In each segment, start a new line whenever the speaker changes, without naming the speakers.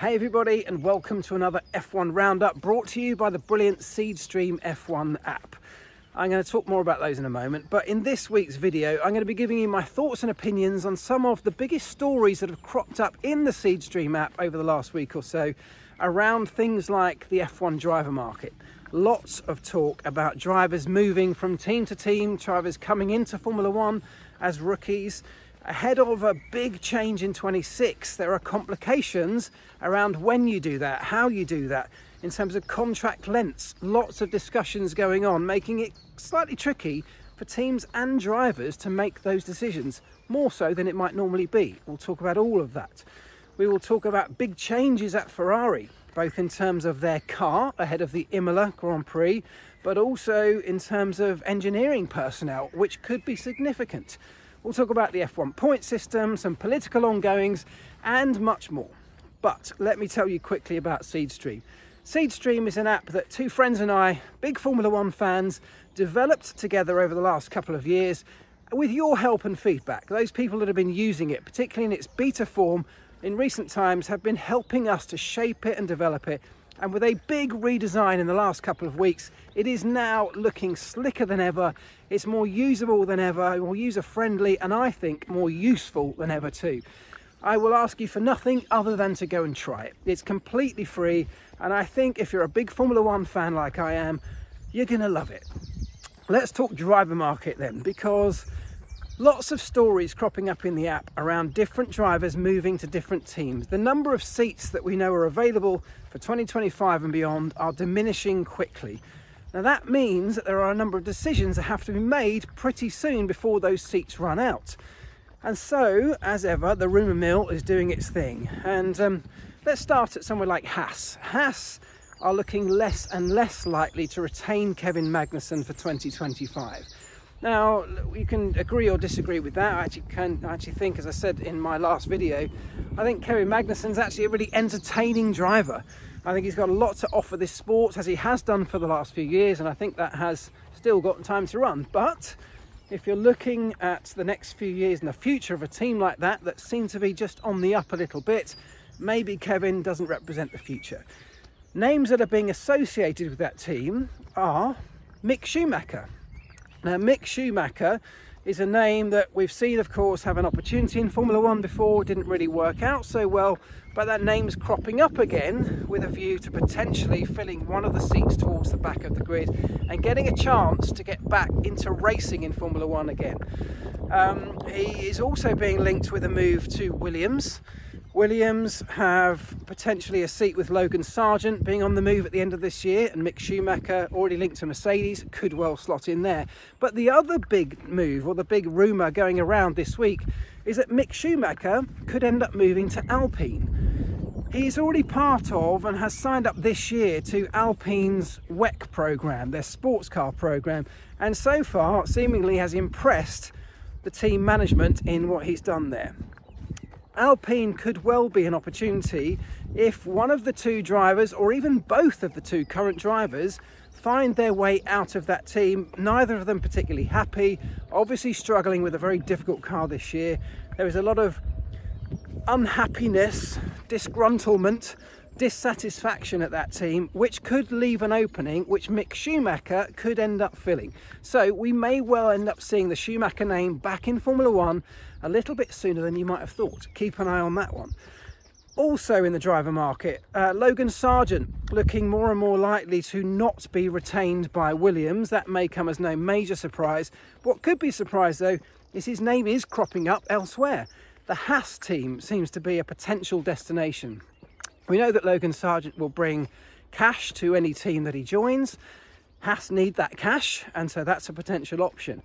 Hey everybody and welcome to another F1 Roundup brought to you by the brilliant Seedstream F1 app. I'm going to talk more about those in a moment, but in this week's video I'm going to be giving you my thoughts and opinions on some of the biggest stories that have cropped up in the Seedstream app over the last week or so around things like the F1 driver market. Lots of talk about drivers moving from team to team, drivers coming into Formula One as rookies, ahead of a big change in 26 there are complications around when you do that how you do that in terms of contract lengths lots of discussions going on making it slightly tricky for teams and drivers to make those decisions more so than it might normally be. We'll talk about all of that. We will talk about big changes at ferrari both in terms of their car ahead of the imola grand prix but also in terms of engineering personnel which could be significant We'll talk about the F1 point system, some political ongoings, and much more. But let me tell you quickly about Seedstream. Seedstream is an app that two friends and I, big Formula One fans, developed together over the last couple of years with your help and feedback. Those people that have been using it, particularly in its beta form in recent times, have been helping us to shape it and develop it and with a big redesign in the last couple of weeks it is now looking slicker than ever. It's more usable than ever more user friendly and i think more useful than ever too. I will ask you for nothing other than to go and try it. It's completely free and i think if you're a big formula one fan like i am you're gonna love it. Let's talk driver market then because Lots of stories cropping up in the app around different drivers moving to different teams. The number of seats that we know are available for 2025 and beyond are diminishing quickly. Now that means that there are a number of decisions that have to be made pretty soon before those seats run out. And so, as ever, the rumour mill is doing its thing. And um, let's start at somewhere like Haas. Haas are looking less and less likely to retain Kevin Magnussen for 2025. Now, you can agree or disagree with that. I actually can I actually think, as I said in my last video, I think Kevin Magnussen's actually a really entertaining driver. I think he's got a lot to offer this sport, as he has done for the last few years, and I think that has still got time to run. But if you're looking at the next few years and the future of a team like that, that seem to be just on the up a little bit, maybe Kevin doesn't represent the future. Names that are being associated with that team are Mick Schumacher. Now, Mick Schumacher is a name that we've seen, of course, have an opportunity in Formula One before, didn't really work out so well, but that name's cropping up again with a view to potentially filling one of the seats towards the back of the grid and getting a chance to get back into racing in Formula One again. Um, he is also being linked with a move to Williams. Williams have potentially a seat with Logan Sargeant being on the move at the end of this year, and Mick Schumacher, already linked to Mercedes, could well slot in there. But the other big move, or the big rumour going around this week, is that Mick Schumacher could end up moving to Alpine. He's already part of and has signed up this year to Alpine's WEC program, their sports car program, and so far seemingly has impressed the team management in what he's done there. Alpine could well be an opportunity if one of the two drivers or even both of the two current drivers find their way out of that team. Neither of them particularly happy, obviously struggling with a very difficult car this year. There is a lot of unhappiness, disgruntlement, dissatisfaction at that team, which could leave an opening which Mick Schumacher could end up filling. So we may well end up seeing the Schumacher name back in Formula One a little bit sooner than you might have thought. Keep an eye on that one. Also in the driver market, uh, Logan Sargeant looking more and more likely to not be retained by Williams. That may come as no major surprise. What could be surprise though is his name is cropping up elsewhere. The Haas team seems to be a potential destination. We know that Logan Sargeant will bring cash to any team that he joins. Haas need that cash, and so that's a potential option.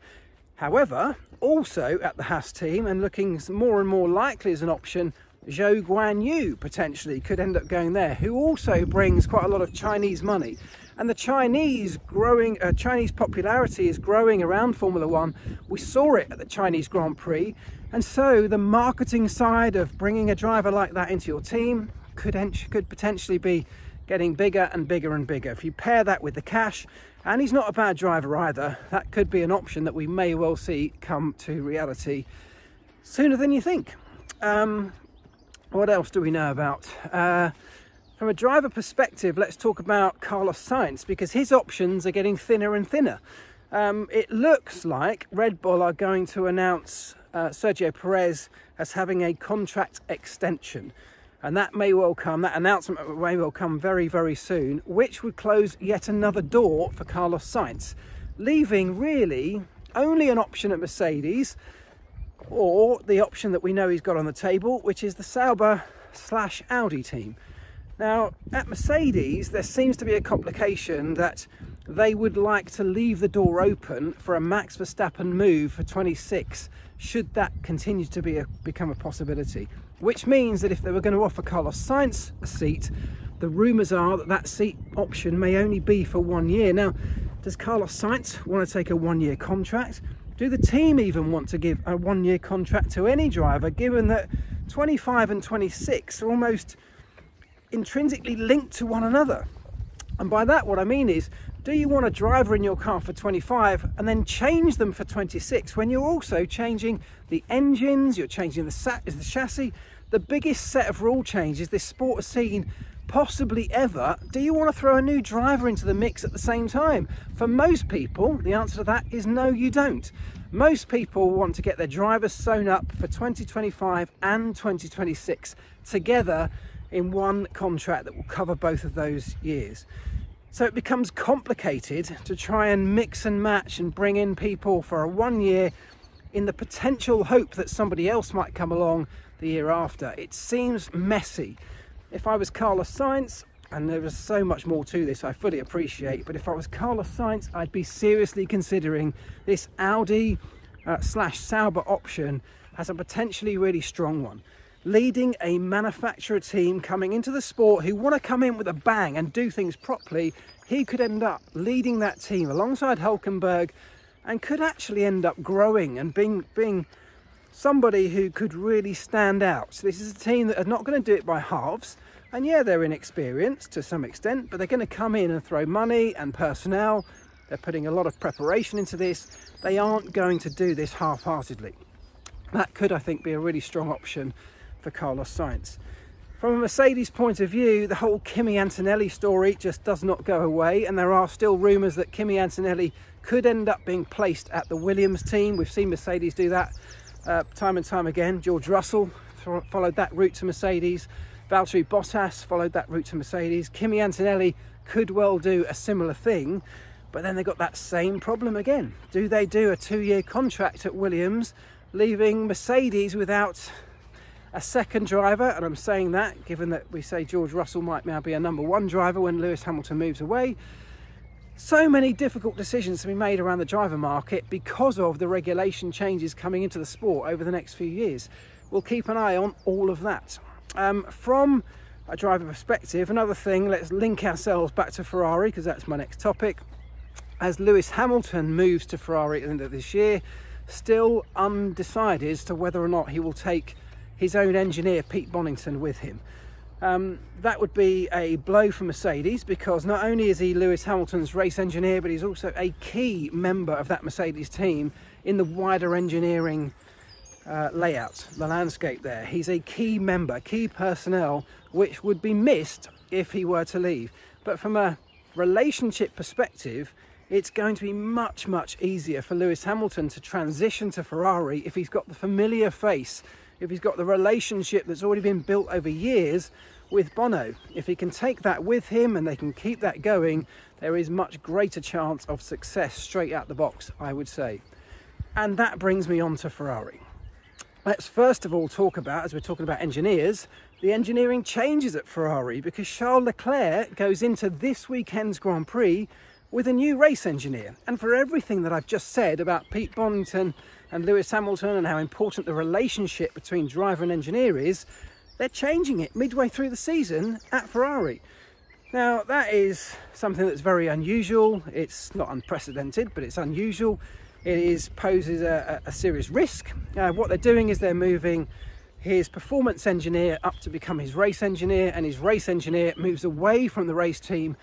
However, also at the Haas team and looking more and more likely as an option, Zhou Guan Yu potentially could end up going there, who also brings quite a lot of Chinese money. And the Chinese growing, uh, Chinese popularity is growing around Formula One. We saw it at the Chinese Grand Prix. And so the marketing side of bringing a driver like that into your team could, could potentially be getting bigger and bigger and bigger. If you pair that with the cash, and he's not a bad driver either, that could be an option that we may well see come to reality sooner than you think. Um, what else do we know about? Uh, from a driver perspective, let's talk about Carlos Sainz because his options are getting thinner and thinner. Um, it looks like Red Bull are going to announce uh, Sergio Perez as having a contract extension. And that may well come, that announcement may well come very, very soon, which would close yet another door for Carlos Sainz, leaving really only an option at Mercedes or the option that we know he's got on the table, which is the Sauber slash Audi team. Now, at Mercedes, there seems to be a complication that they would like to leave the door open for a Max Verstappen move for 26, should that continue to be a, become a possibility. Which means that if they were going to offer Carlos Sainz a seat, the rumours are that that seat option may only be for one year. Now, does Carlos Sainz want to take a one-year contract? Do the team even want to give a one-year contract to any driver, given that 25 and 26 are almost intrinsically linked to one another. And by that, what I mean is, do you want a driver in your car for 25 and then change them for 26 when you're also changing the engines, you're changing the, the chassis? The biggest set of rule changes this sport has seen possibly ever, do you want to throw a new driver into the mix at the same time? For most people, the answer to that is no, you don't. Most people want to get their drivers sewn up for 2025 and 2026 together in one contract that will cover both of those years. So it becomes complicated to try and mix and match and bring in people for a one year in the potential hope that somebody else might come along the year after. It seems messy. If I was Carlos Sainz, and there is so much more to this I fully appreciate, but if I was Carlos Sainz, I'd be seriously considering this Audi uh, slash Sauber option as a potentially really strong one leading a manufacturer team coming into the sport who want to come in with a bang and do things properly, he could end up leading that team alongside Hulkenberg and could actually end up growing and being, being somebody who could really stand out. So this is a team that are not going to do it by halves. And yeah, they're inexperienced to some extent, but they're going to come in and throw money and personnel. They're putting a lot of preparation into this. They aren't going to do this half-heartedly. That could, I think, be a really strong option for Carlos Sainz. From a Mercedes point of view, the whole Kimi Antonelli story just does not go away, and there are still rumours that Kimi Antonelli could end up being placed at the Williams team. We've seen Mercedes do that uh, time and time again. George Russell followed that route to Mercedes. Valtteri Bottas followed that route to Mercedes. Kimi Antonelli could well do a similar thing, but then they got that same problem again. Do they do a two-year contract at Williams, leaving Mercedes without a second driver, and I'm saying that given that we say George Russell might now be a number one driver when Lewis Hamilton moves away. So many difficult decisions to be made around the driver market because of the regulation changes coming into the sport over the next few years. We'll keep an eye on all of that. Um, from a driver perspective, another thing, let's link ourselves back to Ferrari because that's my next topic. As Lewis Hamilton moves to Ferrari at the end of this year, still undecided as to whether or not he will take his own engineer, Pete Bonnington, with him. Um, that would be a blow for Mercedes because not only is he Lewis Hamilton's race engineer, but he's also a key member of that Mercedes team in the wider engineering uh, layout, the landscape there. He's a key member, key personnel, which would be missed if he were to leave. But from a relationship perspective, it's going to be much, much easier for Lewis Hamilton to transition to Ferrari if he's got the familiar face if he's got the relationship that's already been built over years with Bono. If he can take that with him and they can keep that going, there is much greater chance of success straight out the box, I would say. And that brings me on to Ferrari. Let's first of all talk about, as we're talking about engineers, the engineering changes at Ferrari because Charles Leclerc goes into this weekend's Grand Prix with a new race engineer. And for everything that I've just said about Pete Bonnington and Lewis Hamilton and how important the relationship between driver and engineer is, they're changing it midway through the season at Ferrari. Now, that is something that's very unusual. It's not unprecedented, but it's unusual. It is poses a, a serious risk. Uh, what they're doing is they're moving his performance engineer up to become his race engineer, and his race engineer moves away from the race team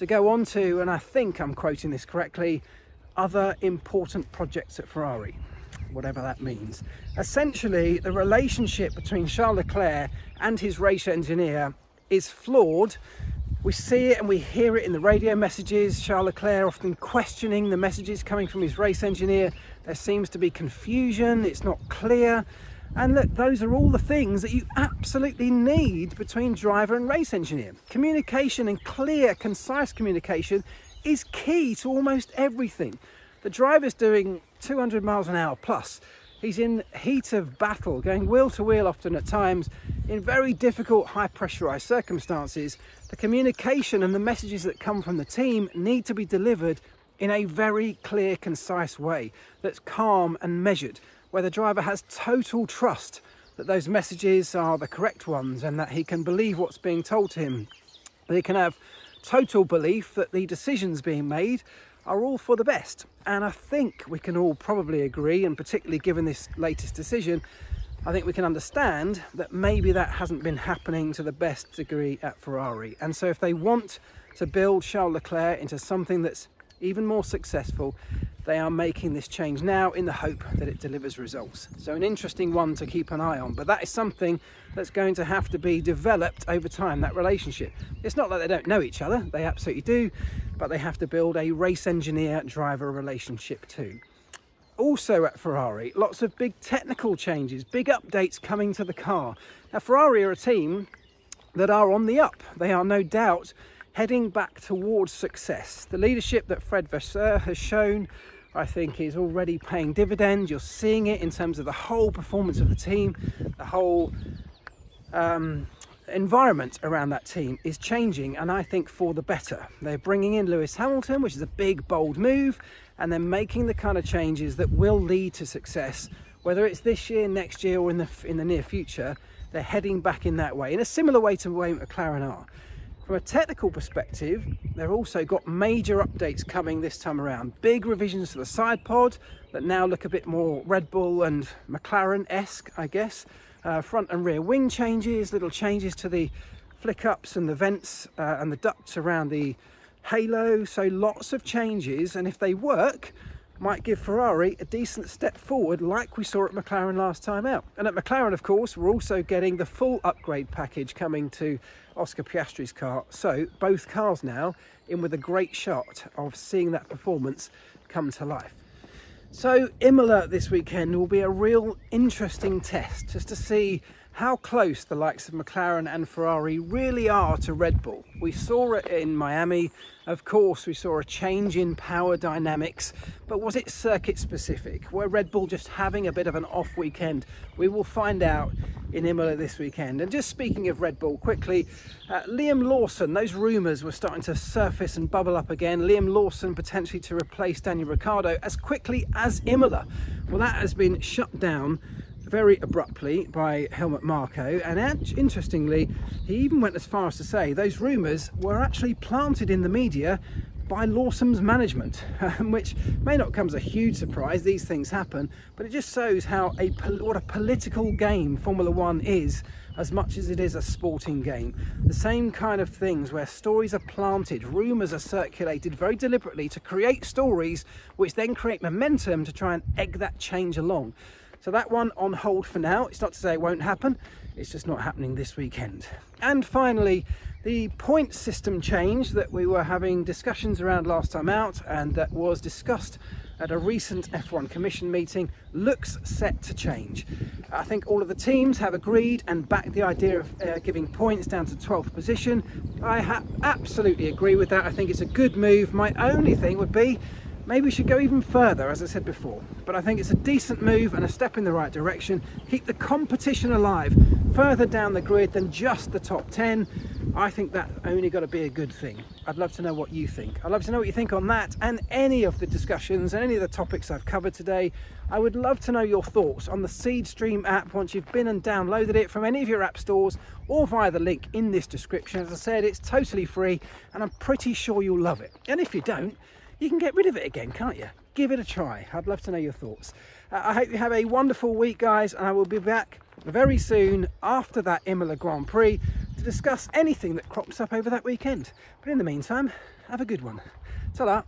to go on to, and I think I'm quoting this correctly, other important projects at Ferrari. whatever that means. Essentially, the relationship between Charles Leclerc and his race engineer is flawed. We see it and we hear it in the radio messages. Charles Leclerc often questioning the messages coming from his race engineer. There seems to be confusion, it's not clear. And look, those are all the things that you absolutely need between driver and race engineer. Communication and clear, concise communication is key to almost everything. The driver's doing 200 miles an hour plus. He's in heat of battle, going wheel to wheel often at times in very difficult, high pressurized circumstances. The communication and the messages that come from the team need to be delivered in a very clear, concise way that's calm and measured, where the driver has total trust that those messages are the correct ones and that he can believe what's being told to him. That he can have total belief that the decisions being made are all for the best. And I think we can all probably agree, and particularly given this latest decision, I think we can understand that maybe that hasn't been happening to the best degree at Ferrari. And so if they want to build Charles Leclerc into something that's even more successful, they are making this change now in the hope that it delivers results. So an interesting one to keep an eye on, but that is something that's going to have to be developed over time, that relationship. It's not like they don't know each other, they absolutely do, but they have to build a race engineer driver relationship too. Also at Ferrari, lots of big technical changes, big updates coming to the car. Now Ferrari are a team that are on the up. They are no doubt heading back towards success. The leadership that Fred Vasseur has shown, I think, is already paying dividends. You're seeing it in terms of the whole performance of the team, the whole um, environment around that team is changing, and I think for the better. They're bringing in Lewis Hamilton, which is a big, bold move, and they're making the kind of changes that will lead to success, whether it's this year, next year, or in the in the near future. They're heading back in that way, in a similar way to the way McLaren are. From a technical perspective, they've also got major updates coming this time around. Big revisions to the side pod that now look a bit more Red Bull and McLaren-esque, I guess. Uh, front and rear wing changes, little changes to the flick ups and the vents uh, and the ducts around the halo. So lots of changes, and if they work, might give Ferrari a decent step forward like we saw at McLaren last time out. And at McLaren, of course, we're also getting the full upgrade package coming to Oscar Piastri's car. So both cars now in with a great shot of seeing that performance come to life. So Imola this weekend will be a real interesting test just to see how close the likes of McLaren and Ferrari really are to Red Bull. We saw it in Miami, of course we saw a change in power dynamics, but was it circuit specific? Were Red Bull just having a bit of an off weekend? We will find out in Imola this weekend. And just speaking of Red Bull quickly, uh, Liam Lawson, those rumours were starting to surface and bubble up again. Liam Lawson potentially to replace Daniel Ricciardo as quickly as Imola. Well, that has been shut down very abruptly by Helmut Marko and interestingly he even went as far as to say those rumours were actually planted in the media by Lawson's management, which may not come as a huge surprise, these things happen, but it just shows how a what a political game Formula One is as much as it is a sporting game. The same kind of things where stories are planted, rumours are circulated very deliberately to create stories which then create momentum to try and egg that change along. So that one on hold for now. It's not to say it won't happen, it's just not happening this weekend. And finally, the point system change that we were having discussions around last time out and that was discussed at a recent F1 Commission meeting looks set to change. I think all of the teams have agreed and backed the idea of uh, giving points down to 12th position. I absolutely agree with that. I think it's a good move. My only thing would be Maybe we should go even further, as I said before. But I think it's a decent move and a step in the right direction. Keep the competition alive further down the grid than just the top 10. I think that only got to be a good thing. I'd love to know what you think. I'd love to know what you think on that and any of the discussions and any of the topics I've covered today. I would love to know your thoughts on the Seedstream app once you've been and downloaded it from any of your app stores or via the link in this description. As I said, it's totally free and I'm pretty sure you'll love it. And if you don't, you can get rid of it again, can't you? Give it a try. I'd love to know your thoughts. Uh, I hope you have a wonderful week, guys, and I will be back very soon after that Imola Grand Prix to discuss anything that crops up over that weekend. But in the meantime, have a good one. ta -da.